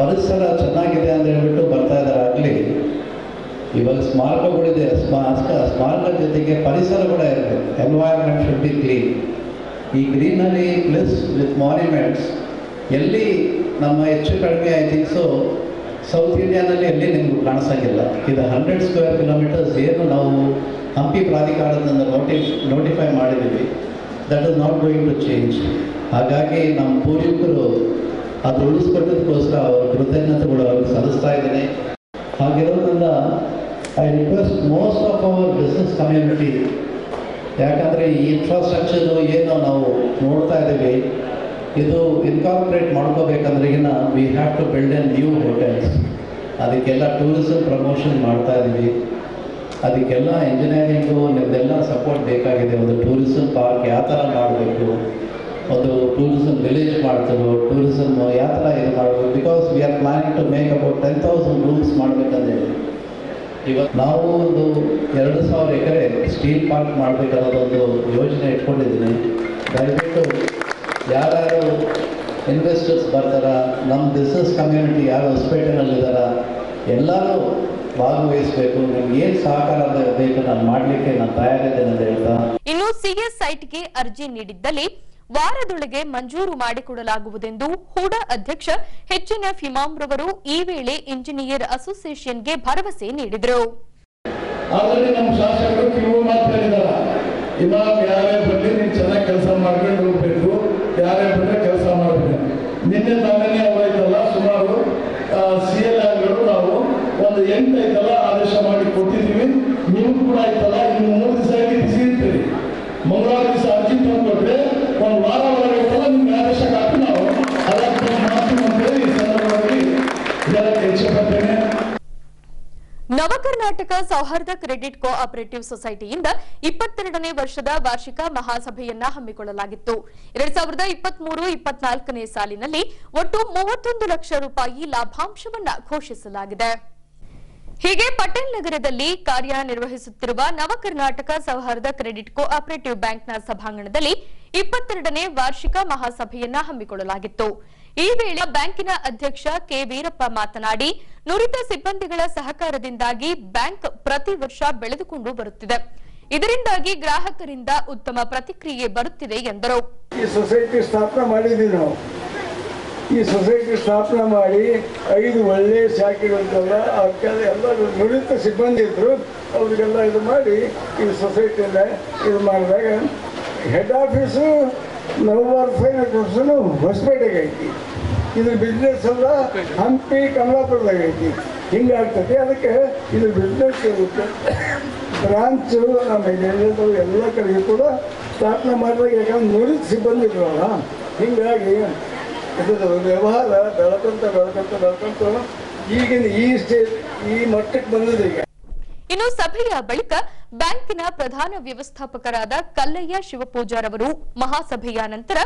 ಪರಿಸರ ಚೆನ್ನಾಗಿದೆ ಅಂತ ಹೇಳ್ಬಿಟ್ಟು ಬರ್ತಾ ಇದ್ದಾರೆ ಆಗಲಿ. ಇವಾಗ ಸ್ಮಾರಕಗಳಿದೆ ಸ್ಮಾರಕ ಸ್ಮಾರಕದ ಜೊತೆಗೆ ಪರಿಸರ ಕೂಡ ಇರಬೇಕು ಎನ್ವೈರ್ಮೆಂಟ್ ಶುಡ್ ಬಿ ಕ್ಲೀನ್ ಈ ಗ್ರೀನರಿ ಪ್ಲಸ್ ವಿತ್ ಮಾನ್ಯುಮೆಂಟ್ಸ್ ಎಲ್ಲಿ ನಮ್ಮ ಹೆಚ್ಚು ಕಡಿಮೆ ಐ ಥಿಂಕ್ ಸೊ ಸೌತ್ ಇಂಡಿಯಾನಲ್ಲಿ ಎಲ್ಲಿ ನಿಮ್ಗೆ ಕಾಣಿಸಂಗಿಲ್ಲ. ಇದು ಹಂಡ್ರೆಡ್ ಸ್ಕ್ವೇರ್ ಕಿಲೋಮೀಟರ್ಸ್ ಏನು ನಾವು ಹಂಪಿ ಪ್ರಾಧಿಕಾರದಿಂದ ನೋಟಿಫ್ ನೋಟಿಫೈ ಮಾಡಿದ್ದೀವಿ. That is not going to change ಹಾಗಾಗಿ ನಮ್ಮ ಪೂರ್ವಿಕರು ಅದು ಉಳಿಸ್ಕೊಟ್ಟದಕ್ಕೋಸ್ಕರ ಅವ್ರ ಕೃತಜ್ಞತೆಗಳು ಅವ್ರಿಗೆ ಸಲ್ಲಿಸ್ತಾ ಇದ್ದೇನೆ. ಹಾಗಿರೋದ್ರಿಂದ I request most of our business community ಯಾಕಂದರೆ ಈ ಇನ್ಫ್ರಾಸ್ಟ್ರಕ್ಚರು ಏನು ನಾವು ನೋಡ್ತಾ ಇದ್ದೀವಿ, ಇದು ಇನ್ಕಾರ್ಪೊರೇಟ್ ಮಾಡ್ಕೋಬೇಕಂದ್ರೆ ಈಗಿನ we have to build an new hotels ಅದಕ್ಕೆಲ್ಲ ಟೂರಿಸಮ್ ಪ್ರಮೋಷನ್ ಮಾಡ್ತಾ ಇದ್ದೀವಿ. ಅದಕ್ಕೆಲ್ಲ ಇಂಜಿನಿಯರಿಂಗು ನಿಮ್ದೆಲ್ಲ ಸಪೋರ್ಟ್ ಬೇಕಾಗಿದೆ. ಒಂದು ಟೂರಿಸಮ್ ಪಾರ್ಕ್ ಯಾವ ಥರ ಮಾಡಬೇಕು? ಒಂದು ಟೂರಿಸಮ್ ವಿಲೇಜ್ ಮಾಡ್ತೇವೆ ಟೂರಿಸಮ್ ಯಾವ ಥರ ಇದು ಮಾಡಬೇಕು. Because we are planning to make about ten thousand rooms ಮಾಡಬೇಕಂದೇಳಿ ಇವತ್ತು ನಾವು ಒಂದು ಎರಡು ಸಾವಿರ ಎಕರೆ ಸ್ಟೀಲ್ ಪಾರ್ಕ್ ಮಾಡಬೇಕನ್ನೋದೊಂದು ಯೋಜನೆ ಇಟ್ಕೊಂಡಿದ್ದೀನಿ. ದಯವಿಟ್ಟು ಯಾರ್ಯಾರು ಇನ್ವೆಸ್ಟರ್ಸ್ ಬರ್ತಾರ ನಮ್ಮ ಬಿಸ್ನೆಸ್ ಕಮ್ಯುನಿಟಿ ಯಾರು ಹೊಸಪೇಟೆನಲ್ಲಿದ್ದಾರ ಎಲ್ಲರೂ ಭಾಗವಹಿಸಬೇಕು. ನಿಮ್ಗೆ ಏನು ಸಹಕಾರ ಬೇಕು, ನಾನು ಮಾಡಲಿಕ್ಕೆ ನಾನು ತಯಾರಿದ್ದೇನೆ ಅಂತ ಹೇಳ್ತಾ. ಇನ್ನು ಸಿಎಸ್ ಸೈಟ್ಗೆ ಅರ್ಜಿ ನೀಡಿದ್ದಲ್ಲಿ ವಾರದೊಳಗೆ ಮಂಜೂರು ಮಾಡಿಕೊಡಲಾಗುವುದೆಂದು ಹೂಡಾ ಅಧ್ಯಕ್ಷ ಹೆಚ್ಚಿನ ಇಮಾಮ್ ರವರು ಈ ವೇಳೆ ಇಂಜಿನಿಯರ್ ಅಸೋಸಿಯೇಷನ್ಗೆ ಭರವಸೆ ನೀಡಿದರು. ನಿನ್ನೆ ತಾನೇ ನಾವು ಒಂದು ಎಂಟು ನವಕರ್ನಾಟಕ ಸೌಹಾರ್ದ ಕ್ರೆಡಿಟ್ ಕೋಆಪರೇಟಿವ್ ಸೊಸೈಟಿಯಿಂದ ಇಪ್ಪತ್ತೆರಡನೇ ವರ್ಷದ ವಾರ್ಷಿಕ ಮಹಾಸಭೆಯನ್ನ ಹಮ್ಮಿಕೊಳ್ಳಲಾಗಿತ್ತು. ಎರಡ್ ಸಾವಿರದ ಇಪ್ಪತ್ಮೂರು, ಇಪ್ಪತ್ನಾಲ್ಕನೇ ಸಾಲಿನಲ್ಲಿ ಒಟ್ಟು ಮೂವತ್ತೊಂದು ಲಕ್ಷ ರೂಪಾಯಿ ಲಾಭಾಂಶವನ್ನ ಘೋಷಿಸಲಾಗಿದೆ. ಹೀಗೆ ಪಟೇಲ್ ನಗರದಲ್ಲಿ ಕಾರ್ಯನಿರ್ವಹಿಸುತ್ತಿರುವ ನವಕರ್ನಾಟಕ ಸೌಹಾರ್ದ ಕ್ರೆಡಿಟ್ ಕೋಆಪರೇಟಿವ್ ಬ್ಯಾಂಕ್ನ ಸಭಾಂಗಣದಲ್ಲಿ ಇಪ್ಪತ್ತೆರಡನೇ ವಾರ್ಷಿಕ ಮಹಾಸಭೆಯನ್ನ ಹಮ್ಮಿಕೊಳ್ಳಲಾಗಿತ್ತು. ಈ ವೇಳೆ ಬ್ಯಾಂಕಿನ ಅಧ್ಯಕ್ಷ ಕೆ ವೀರಪ್ಪ ಮಾತನಾಡಿ, ನುರಿತ ಸಿಬ್ಬಂದಿಗಳ ಸಹಕಾರದಿಂದಾಗಿ ಬ್ಯಾಂಕ್ ಪ್ರತಿ ವರ್ಷ ಬೆಳೆದುಕೊಂಡು ಬರುತ್ತಿದೆ. ಇದರಿಂದಾಗಿ ಗ್ರಾಹಕರಿಂದ ಉತ್ತಮ ಪ್ರತಿಕ್ರಿಯೆ ಬರುತ್ತಿದೆ ಎಂದರು. ಈ ಸೊಸೈಟಿ ಸ್ಥಾಪನೆ ಮಾಡಿದ್ವಿ ನಾವು. ಈ ಸೊಸೈಟಿ ಸ್ಥಾಪನೆ ಮಾಡಿ ಐದು ಒಳ್ಳೆಯ ಶಾಖೆಗಳಿಗೆಲ್ಲ ಅದಕ್ಕೆಲ್ಲ ಎಲ್ಲರೂ ನುರಿತ ಸಿಬ್ಬಂದಿ ಇದ್ರು ಅವರಿಗೆಲ್ಲ ಇದು ಮಾಡಿ ಈ ಸೊಸೈಟಿಯಿಂದ ಇದು ಮಾಡಿದಾಗ ಹೆಡ್ ಆಫೀಸು ನವವಾರ ಫೈನಾನ್ಸ್ ಹೊಸಪೇಟೆಗೆ ಐತಿ. ಇದ್ರ ಬಿಸ್ನೆಸ್ ಎಲ್ಲ ಹಂಪಿ ಕಮಲಾಪುರದಾಗ ಐತಿ. ಹಿಂಗಾಗ್ತದೆ ಅದಕ್ಕೆ ಇದು ಬಿಸ್ನೆಸ್ ಬ್ರಾಂಚು ನಮ್ಮ ಎಲ್ಲದೂ ಎಲ್ಲ ಕಡೆಗೂ ಕೂಡ ಸ್ಥಾಪನೆ ಮಾಡಿದಾಗ ಯಾಕಂದ್ರೆ ನುರಿತ ಸಿಬ್ಬಂದಿ ಇರೋಲ್ಲ ಹಿಂಗಾಗಿ ಇದ್ರ ವ್ಯವಹಾರ ಬೆಳಕಂತ ಬೆಳಕಂತ ಬೆಳಕಂತ ಈಗಿನ ಈ ಸ್ಟೇಜ್ ಈ ಮಟ್ಟಕ್ಕೆ ಬಂದಿದೆ ಈಗ. ಇನ್ನು ಸಭೆಯ ಬಳಿಕ ಬ್ಯಾಂಕಿನ ಪ್ರಧಾನ ವ್ಯವಸ್ಥಾಪಕರಾದ ಕಲ್ಲಯ್ಯ ಶಿವಪೂಜಾರವರು ಮಹಾಸಭೆಯ ನಂತರ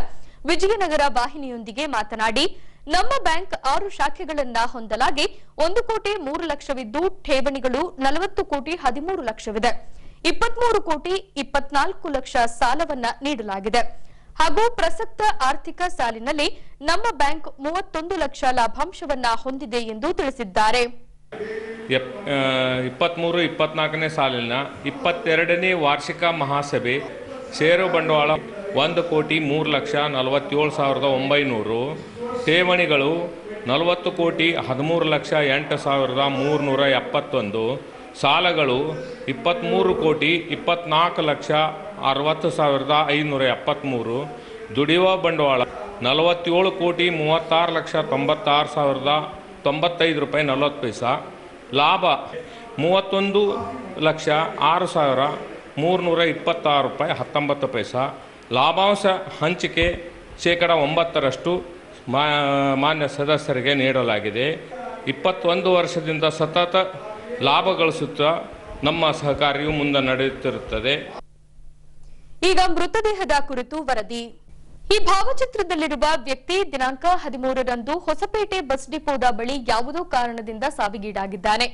ವಿಜಯನಗರ ವಾಹಿನಿಯೊಂದಿಗೆ ಮಾತನಾಡಿ, ನಮ್ಮ ಬ್ಯಾಂಕ್ ಆರು ಶಾಖೆಗಳನ್ನ ಹೊಂದಲಾಗಿ ಒಂದು ಕೋಟಿ ಮೂರು ಲಕ್ಷವಿದ್ದು ಠೇವಣಿಗಳು ನಲವತ್ತು ಕೋಟಿ ಹದಿಮೂರು ಲಕ್ಷವಿದೆ. ಇಪ್ಪತ್ಮೂರು ಕೋಟಿ ಇಪ್ಪತ್ನಾಲ್ಕು ಲಕ್ಷ ಸಾಲವನ್ನ ನೀಡಲಾಗಿದೆ. ಹಾಗೂ ಪ್ರಸಕ್ತ ಆರ್ಥಿಕ ಸಾಲಿನಲ್ಲಿ ನಮ್ಮ ಬ್ಯಾಂಕ್ ಮೂವತ್ತೊಂದು ಲಕ್ಷ ಲಾಭಾಂಶವನ್ನ ಹೊಂದಿದೆ ಎಂದು ತಿಳಿಸಿದ್ದಾರೆ. ಎಪ್ ಇಪ್ಪತ್ತ್ಮೂರು ಇಪ್ಪತ್ನಾಲ್ಕನೇ ಸಾಲಿನ ಇಪ್ಪತ್ತೆರಡನೇ ವಾರ್ಷಿಕ ಮಹಾಸಭೆ, ಷೇರು ಬಂಡವಾಳ ಒಂದು ಕೋಟಿ ಮೂರು ಲಕ್ಷ ನಲವತ್ತೇಳು ಸಾವಿರದ ಒಂಬೈನೂರು, ಠೇವಣಿಗಳು ನಲವತ್ತು ಕೋಟಿ ಹದಿಮೂರು ಲಕ್ಷ ಎಂಟು ಸಾವಿರದ ಮೂರುನೂರ ಎಪ್ಪತ್ತೊಂದು, ಸಾಲಗಳು ಇಪ್ಪತ್ತ್ಮೂರು ಕೋಟಿ ಇಪ್ಪತ್ನಾಲ್ಕು ಲಕ್ಷ ಅರವತ್ತು ಸಾವಿರದ ಐನೂರ ಎಪ್ಪತ್ತ್ಮೂರು ದುಡಿಯುವ ಬಂಡವಾಳ ನಲವತ್ತೇಳು ಕೋಟಿ ಮೂವತ್ತಾರು ಲಕ್ಷ ತೊಂಬತ್ತಾರು ಸಾವಿರದ ತೊಂಬತ್ತೈದು ರೂಪಾಯಿ ನಲವತ್ತು ಪೈಸಾ. ಲಾಭ ಮೂವತ್ತೊಂದು ಲಕ್ಷ ಆರು ಸಾವಿರ ಮೂರುನೂರ ಇಪ್ಪತ್ತಾರು ರೂಪಾಯಿ ಹತ್ತೊಂಬತ್ತು ಪೈಸಾ. ಲಾಭಾಂಶ ಹಂಚಿಕೆ ಶೇಕಡ ಒಂಬತ್ತರಷ್ಟು ಮಾನ್ಯ ಸದಸ್ಯರಿಗೆ ನೀಡಲಾಗಿದೆ. ಇಪ್ಪತ್ತೊಂದು ವರ್ಷದಿಂದ ಸತತ ಲಾಭ ಗಳಿಸುತ್ತಾ ನಮ್ಮ ಸಹಕಾರಿಯು ಮುಂದೆ ನಡೆಯುತ್ತಿರುತ್ತದೆ. ಈಗ ಮೃತದೇಹದ ಕುರಿತು ವರದಿ. ಈ ಭಾವಚಿತ್ರದಲ್ಲಿರುವ ವ್ಯಕ್ತಿ ದಿನಾಂಕ ಹದಿಮೂರರಂದು ಹೊಸಪೇಟೆ ಬಸ್ ಡಿಪೋದ ಬಳಿ ಯಾವುದೋ ಕಾರಣದಿಂದ ಸಾವಿಗೀಡಾಗಿದ್ದಾನೆ.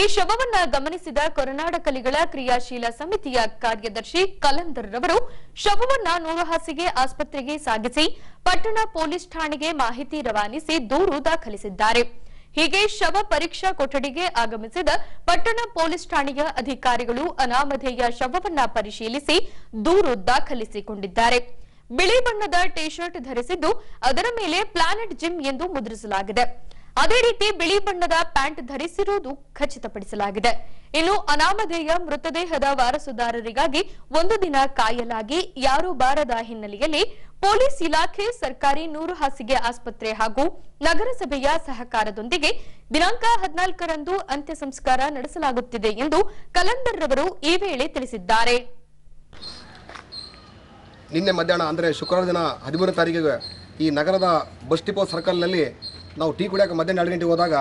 ಈ ಶವವನ್ನ ಗಮನಿಸಿದ ಕೊರನಾಡ ಕಲಿಗಳ ಕ್ರಿಯಾಶೀಲ ಸಮಿತಿಯ ಕಾರ್ಯದರ್ಶಿ ಕಲಂದರ್ ರವರು ಶವವನ್ನ ನೂರಹಾಸಿಗೆ ಆಸ್ಪತ್ರೆಗೆ ಸಾಗಿಸಿ ಪಟ್ಟಣ ಪೊಲೀಸ್ ಠಾಣೆಗೆ ಮಾಹಿತಿ ರವಾನಿಸಿ ದೂರು ದಾಖಲಿಸಿದ್ದಾರೆ. ಹೀಗೆ ಶವ ಪರೀಕ್ಷಾ ಕೊಠಡಿಗೆ ಆಗಮಿಸಿದ ಪಟ್ಟಣ ಪೊಲೀಸ್ ಠಾಣೆಯ ಅಧಿಕಾರಿಗಳು ಅನಾಮಧೇಯ ಶವವನ್ನ ಪರಿಶೀಲಿಸಿ ದೂರು ದಾಖಲಿಸಿಕೊಂಡಿದ್ದಾರೆ. ಬಿಳಿ ಬಣ್ಣದ ಟೀ ಶರ್ಟ್ ಧರಿಸಿದ್ದು ಅದರ ಮೇಲೆ ಪ್ಲಾನೆಟ್ ಜಿಮ್ ಎಂದು ಮುದ್ರಿಸಲಾಗಿದೆ. ಅದೇ ರೀತಿ ಬಿಳಿ ಬಣ್ಣದ ಪ್ಯಾಂಟ್ ಧರಿಸಿರುವುದು ಖಚಿತಪಡಿಸಲಾಗಿದೆ. ಇನ್ನು ಅನಾಮಧೇಯ ಮೃತದೇಹದ ವಾರಸುದಾರರಿಗಾಗಿ ಒಂದು ದಿನ ಕಾಯಲಾಗಿ ಯಾರೂ ಬಾರದ ಹಿನ್ನೆಲೆಯಲ್ಲಿ ಪೊಲೀಸ್ ಇಲಾಖೆ, ಸರ್ಕಾರಿ ನೂರು ಹಾಸಿಗೆ ಆಸ್ಪತ್ರೆ ಹಾಗೂ ನಗರಸಭೆಯ ಸಹಕಾರದೊಂದಿಗೆ ದಿನಾಂಕ ಹದಿನಾಲ್ಕರಂದು ಅಂತ್ಯ ಸಂಸ್ಕಾರ ನಡೆಸಲಾಗುತ್ತಿದೆ ಎಂದು ಕಲಂದರ್ ರವರು ಈ ವೇಳೆ ತಿಳಿಸಿದ್ದಾರೆ. ನಿನ್ನೆ ಮಧ್ಯಾಹ್ನ ಅಂದರೆ ಶುಕ್ರವಾರ ದಿನ ಹದಿಮೂರನೇ ತಾರೀಕಿಗೆ ಈ ನಗರದ ಬಸ್ ಡಿಪೋ ಸರ್ಕಲ್ನಲ್ಲಿ ನಾವು ಟೀ ಕುಡಿಯೋಕೆ ಮಧ್ಯಾಹ್ನ ಎರಡು ಗಂಟೆಗೆ ಹೋದಾಗ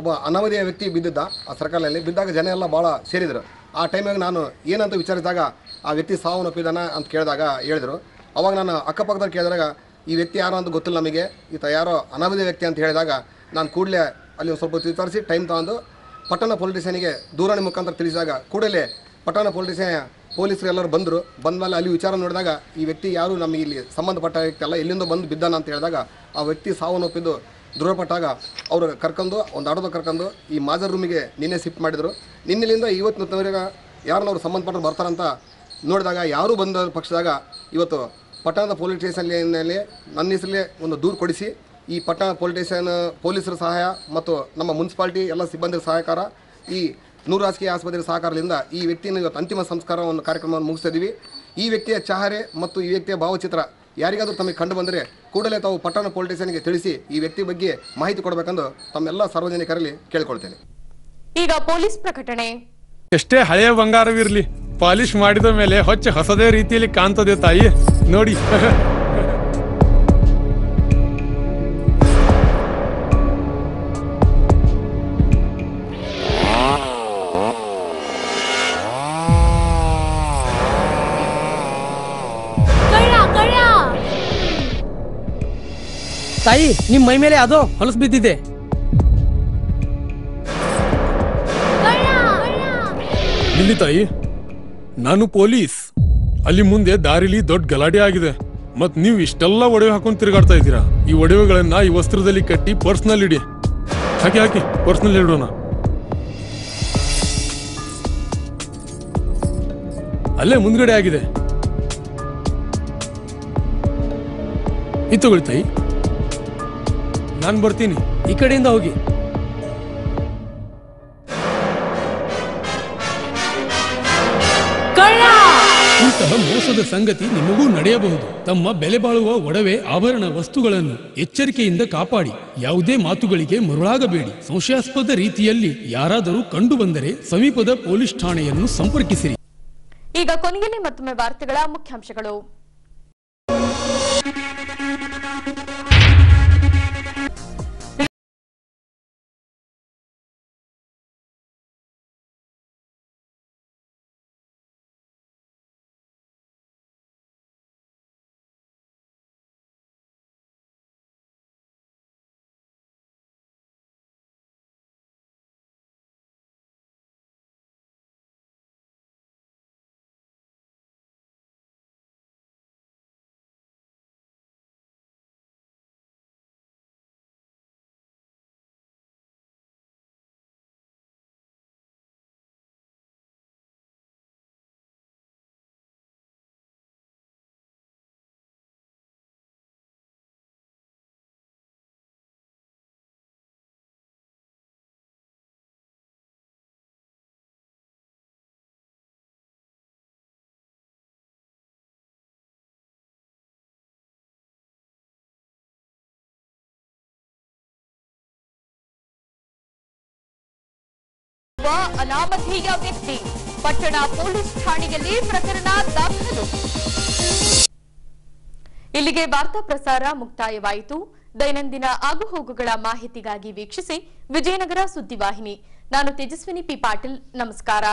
ಒಬ್ಬ ಅನಾಮಧೇಯ ವ್ಯಕ್ತಿ ಬಿದ್ದಿದ್ದ ಆ ಸರ್ಕಲ್ನಲ್ಲಿ. ಬಿದ್ದಾಗ ಜನ ಎಲ್ಲ ಭಾಳ ಸೇರಿದರು. ಆ ಟೈಮಿಗೆ ನಾನು ಏನಂತ ವಿಚಾರಿಸಿದಾಗ ಆ ವ್ಯಕ್ತಿ ಸಾವನ್ನಪ್ಪಿದಾನ ಅಂತ ಕೇಳಿದಾಗ ಹೇಳಿದರು. ಅವಾಗ ನಾನು ಅಕ್ಕಪಕ್ಕದಲ್ಲಿ ಕೇಳಿದಾಗ, ಈ ವ್ಯಕ್ತಿ ಯಾರೋ ಅಂತ ಗೊತ್ತಿಲ್ಲ ನಮಗೆ, ಈತ ಯಾರೋ ಅನಾಮಧೇಯ ವ್ಯಕ್ತಿ ಅಂತ ಹೇಳಿದಾಗ ನಾನು ಕೂಡಲೇ ಅಲ್ಲಿ ಒಂದು ಸ್ವಲ್ಪ ವಿಚಾರಿಸಿ ಟೈಮ್ ತಗೊಂಡು ಪಟ್ಟಣ ಪೊಲೀಸ್ ಸ್ಟೇಷನಿಗೆ ಮುಖಾಂತರ ತಿಳಿಸಿದಾಗ ಕೂಡಲೇ ಪಟ್ಟಣ ಪೊಲೀಸ್ ಸ್ಟೇಷನ್ ಪೊಲೀಸರು ಎಲ್ಲರೂ ಬಂದರು. ಬಂದಮೇಲೆ ಅಲ್ಲಿ ವಿಚಾರ ನೋಡಿದಾಗ ಈ ವ್ಯಕ್ತಿ ಯಾರು ನಮಗೆ ಇಲ್ಲಿ ಸಂಬಂಧಪಟ್ಟ ವ್ಯಕ್ತಿ ಅಲ್ಲ, ಎಲ್ಲಿಂದ ಬಂದು ಬಿದ್ದಾನ ಅಂತ ಹೇಳಿದಾಗ ಆ ವ್ಯಕ್ತಿ ಸಾವನ್ನಪ್ಪಿದ್ದು ದೃಢಪಟ್ಟಾಗ ಅವರು ಕರ್ಕೊಂಡು, ಒಂದು ಆಟೋದ ಕರ್ಕೊಂಡು ಈ ಮಾಜರ್ ರೂಮಿಗೆ ನಿನ್ನೆ ಶಿಫ್ಟ್ ಮಾಡಿದರು. ನಿನ್ನೆಲಿಂದ ಇವತ್ತಿನವರೆಗೆ ಯಾರನ್ನ ಅವ್ರು ಸಂಬಂಧಪಟ್ಟರು ಬರ್ತಾರಂತ ನೋಡಿದಾಗ ಯಾರೂ ಬಂದ ಪಕ್ಷದಾಗ ಇವತ್ತು ಪಟ್ಟಣದ ಪೊಲೀಸ್ ಸ್ಟೇಷನ್ನಲ್ಲಿ ನನ್ನ ಹೆಸರಲ್ಲೇ ಒಂದು ದೂರು ಕೊಡಿಸಿ ಈ ಪಟ್ಟಣ ಪೊಲೀಸ್ ಸ್ಟೇಷನ್ ಪೊಲೀಸರ ಸಹಾಯ ಮತ್ತು ನಮ್ಮ ಮುನ್ಸಿಪಾಲ್ಟಿ ಎಲ್ಲ ಸಿಬ್ಬಂದಿ ಸಹಕಾರ ಈ ನೂರು ರಾಜಕೀಯ ಆಸ್ಪತ್ರೆ ಸಹಕಾರದಿಂದ ಈ ವ್ಯಕ್ತಿಯನ್ನು ಇವತ್ತು ಅಂತಿಮ ಸಂಸ್ಕಾರವನ್ನು ಕಾರ್ಯಕ್ರಮವನ್ನು ಮುಗಿಸ್ತಾ ಇದ್ದೀವಿ ಈ ವ್ಯಕ್ತಿಯ ಚಹರೆ ಮತ್ತು ಈ ವ್ಯಕ್ತಿಯ ಭಾವಚಿತ್ರ ಯಾರಿಗಾದರೂ ತಮಗೆ ಕಂಡು ಬಂದರೆ ಕೂಡಲೇ ತಾವು ಪಟ್ಟಣ ಪೊಲೀಸ್ ಸ್ಟೇಷನ್ಗೆ ತಿಳಿಸಿ ಈ ವ್ಯಕ್ತಿ ಬಗ್ಗೆ ಮಾಹಿತಿ ಕೊಡಬೇಕೆಂದು ತಮ್ಮೆಲ್ಲ ಸಾರ್ವಜನಿಕರಲ್ಲಿ ಕೇಳಿಕೊಳ್ತೇನೆ. ಈಗ ಪೊಲೀಸ್ ಪ್ರಕಟಣೆ. ಎಷ್ಟೇ ಹಳೆಯ ಬಂಗಾರವಿರಲಿ ಪಾಲಿಶ್ ಮಾಡಿದ ಮೇಲೆ ಹೊಚ್ಚ ಹೊಸದೇ ರೀತಿಯಲ್ಲಿ ಕಾಣ್ತದೆ ತಾಯಿ. ನೋಡಿ. [LAUGHS] ತಾಯಿ, ನಿಮ್ ಮೈ ಮೇಲೆ ಅದೋ ಹೊಲಸು ಬಿದ್ದಿದೆ. ಇಲ್ಲಿ ತಾಯಿ, ನಾನು ಪೊಲೀಸ್. ಅಲ್ಲಿ ಮುಂದೆ ದಾರಿಲಿ ದೊಡ್ಡ ಗಲಾಟೆ ಆಗಿದೆ. ಮತ್ ನೀವು ಇಷ್ಟೆಲ್ಲ ಒಡವೆ ಹಾಕೊಂಡು ತಿರುಗಾಡ್ತಾ ಇದ್ದೀರಾ? ಈ ಒಡವೆಗಳನ್ನ ಈ ವಸ್ತ್ರದಲ್ಲಿ ಕಟ್ಟಿ ಪರ್ಸ್ನಲ್ ಇಡಿ. ಹಾಕಿ ಹಾಕಿ, ಪರ್ಸ್ನಲ್ ಇಡೋಣ ಅಲ್ಲೇ ಮುಂದ್ಗಡೆ ಆಗಿದೆ. ಇತ್ತು ತಾಯಿ. ನಾನು ಬರ್ತೀನಿ. ಈ ಕಡೆಯಿಂದ ಹೋಗಿ. ಇಂತಹ ಮೋಸದ ಸಂಗತಿ ನಿಮಗೂ ನಡೆಯಬಹುದು. ತಮ್ಮ ಬೆಲೆ ಬಾಳುವ ಒಡವೆ ಆಭರಣ ವಸ್ತುಗಳನ್ನು ಎಚ್ಚರಿಕೆಯಿಂದ ಕಾಪಾಡಿ. ಯಾವುದೇ ಮಾತುಗಳಿಗೆ ಮರುಳಾಗಬೇಡಿ. ಸಂಶಯಾಸ್ಪದ ರೀತಿಯಲ್ಲಿ ಯಾರಾದರೂ ಕಂಡು ಬಂದರೆ ಸಮೀಪದ ಪೊಲೀಸ್ ಠಾಣೆಯನ್ನು ಸಂಪರ್ಕಿಸಿರಿ. ಈಗ ಕೊನೆಯಲ್ಲಿ ಮತ್ತೊಮ್ಮೆ ವಾರ್ತೆಗಳ ಮುಖ್ಯಾಂಶಗಳು. ಒಬ್ಬ ಅನಾಮಧೇಯ ವ್ಯಕ್ತಿ. ಪಟ್ಟಣ ಪೊಲೀಸ್ ಠಾಣೆಯಲ್ಲಿ ಪ್ರಕರಣ ದಾಖಲು. ಇಲ್ಲಿಗೆ ವಾರ್ತಾ ಪ್ರಸಾರ ಮುಕ್ತಾಯವಾಯಿತು. ದೈನಂದಿನ ಆಗುಹೋಗುಗಳ ಮಾಹಿತಿಗಾಗಿ ವೀಕ್ಷಿಸಿ ವಿಜಯನಗರ ಸುದ್ದಿವಾಹಿನಿ. ನಾನು ತೇಜಸ್ವಿನಿ ಪಿ. ಪಾಟೀಲ್. ನಮಸ್ಕಾರ.